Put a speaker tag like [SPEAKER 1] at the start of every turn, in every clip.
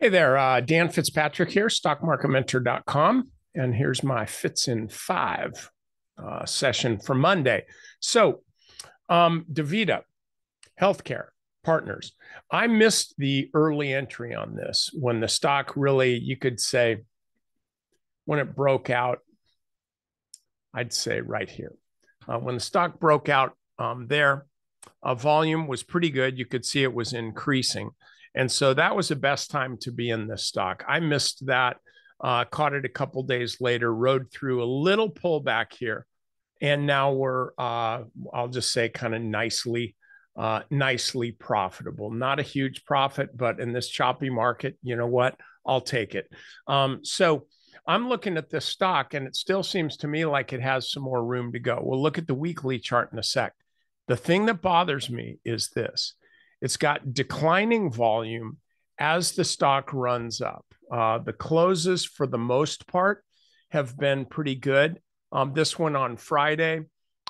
[SPEAKER 1] Hey there, uh, Dan Fitzpatrick here, stockmarketmentor.com. And here's my Fitz in Five uh, session for Monday. So, um, DaVita Healthcare Partners. I missed the early entry on this when the stock really, you could say, when it broke out, I'd say right here. Uh, when the stock broke out um, there, uh, volume was pretty good. You could see it was increasing. And so that was the best time to be in this stock. I missed that, uh, caught it a couple days later, rode through a little pullback here. And now we're, uh, I'll just say, kind of nicely, uh, nicely profitable. Not a huge profit, but in this choppy market, you know what? I'll take it. Um, so I'm looking at this stock, and it still seems to me like it has some more room to go. We'll look at the weekly chart in a sec. The thing that bothers me is this it's got declining volume as the stock runs up. Uh, the closes, for the most part, have been pretty good. Um, this one on Friday,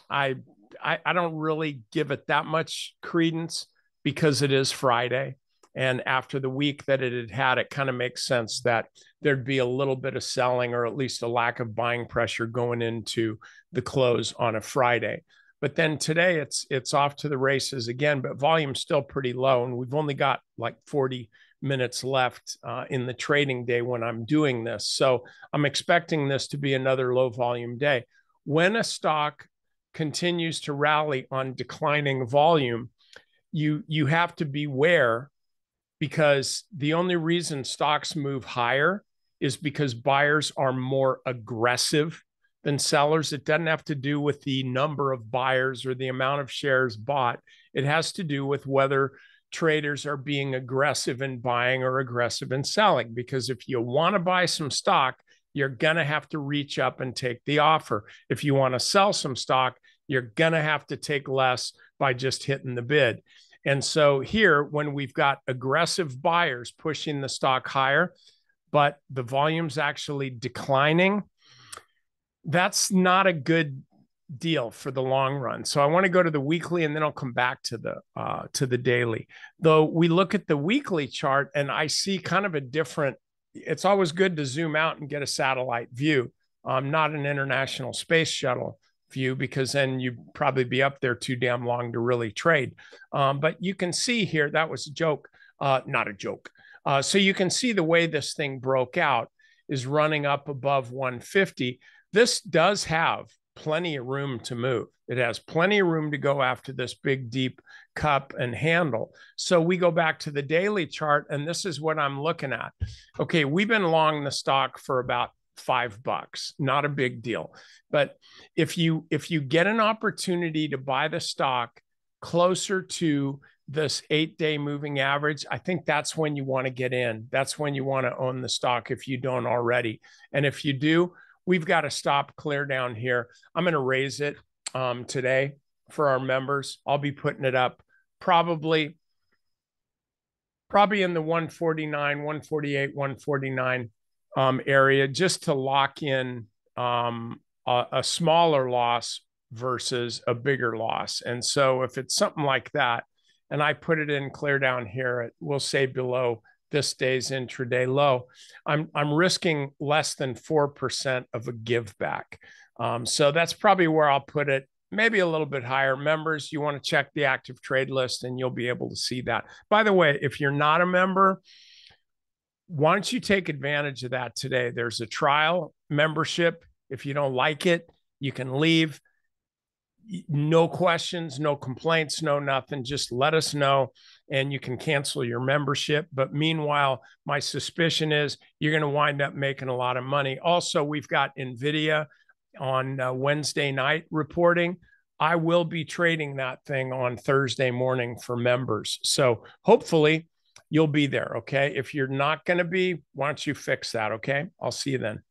[SPEAKER 1] I, I I don't really give it that much credence because it is Friday. And after the week that it had had, it kind of makes sense that there'd be a little bit of selling or at least a lack of buying pressure going into the close on a Friday. But then today it's it's off to the races again, but volume's still pretty low, and we've only got like 40 minutes left uh, in the trading day when I'm doing this. So I'm expecting this to be another low volume day. When a stock continues to rally on declining volume, you you have to beware because the only reason stocks move higher is because buyers are more aggressive than sellers. It doesn't have to do with the number of buyers or the amount of shares bought. It has to do with whether traders are being aggressive in buying or aggressive in selling. Because if you want to buy some stock, you're going to have to reach up and take the offer. If you want to sell some stock, you're going to have to take less by just hitting the bid. And so here, when we've got aggressive buyers pushing the stock higher, but the volume's actually declining, that's not a good deal for the long run. So I want to go to the weekly and then I'll come back to the uh, to the daily. Though we look at the weekly chart and I see kind of a different. It's always good to zoom out and get a satellite view, um, not an international space shuttle view, because then you'd probably be up there too damn long to really trade. Um, but you can see here that was a joke, uh, not a joke. Uh, so you can see the way this thing broke out is running up above 150 this does have plenty of room to move. It has plenty of room to go after this big, deep cup and handle. So we go back to the daily chart, and this is what I'm looking at. Okay, we've been long the stock for about five bucks not a big deal but if you if you get an opportunity to buy the stock closer to this eight day moving average i think that's when you want to get in that's when you want to own the stock if you don't already and if you do we've got to stop clear down here. I'm going to raise it um, today for our members. I'll be putting it up probably probably in the 149, 148, 149 um, area just to lock in um, a, a smaller loss versus a bigger loss. And so if it's something like that, and I put it in clear down here, we'll say below this day's intraday low, I'm I'm risking less than four percent of a give back. Um, so that's probably where I'll put it. Maybe a little bit higher. Members, you want to check the active trade list, and you'll be able to see that. By the way, if you're not a member, why don't you take advantage of that today? There's a trial membership. If you don't like it, you can leave no questions, no complaints, no nothing. Just let us know and you can cancel your membership. But meanwhile, my suspicion is you're going to wind up making a lot of money. Also, we've got NVIDIA on uh, Wednesday night reporting. I will be trading that thing on Thursday morning for members. So hopefully you'll be there. Okay. If you're not going to be, why don't you fix that? Okay. I'll see you then.